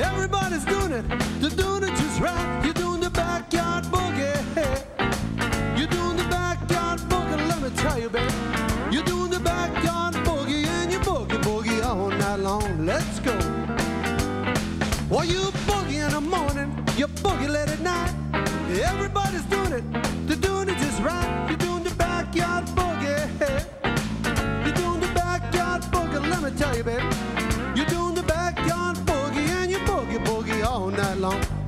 Everybody's doing it, they're doing it just right. You're doing the backyard boogie. You're doing the backyard boogie, let me tell you, baby. You're doing the backyard boogie and you boogie boogie all night long. Let's go. Well, you boogie in the morning, you boogie late at night. Everybody's doing it, they're doing it just right. You're doing the backyard boogie. You're doing the backyard boogie, let me tell you, baby. not long.